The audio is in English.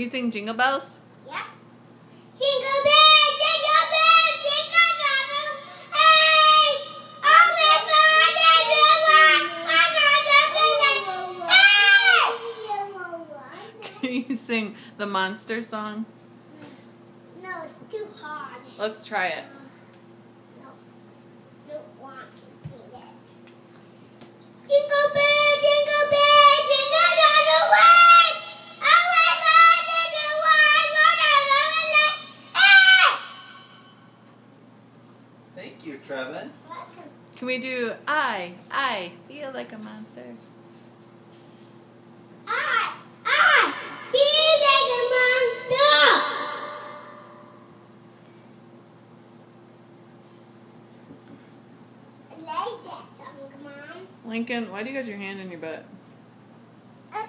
You sing Jingle Bells? Yep. Jingle bells, jingle bells, jingle bells, hey! All the fun in the world, another village, hey! Can you sing the monster song? No, it's too hard. Let's try it. No, don't want to sing it. Jingle bell, jingle bell, jingle all the way. All the fun in the world, another village, hey! Thank you, Treven. Welcome. Can we do I, I feel like a monster? I, I feel like a monster. I like that song, Mom. Lincoln, why do you got your hand in your butt? Uh,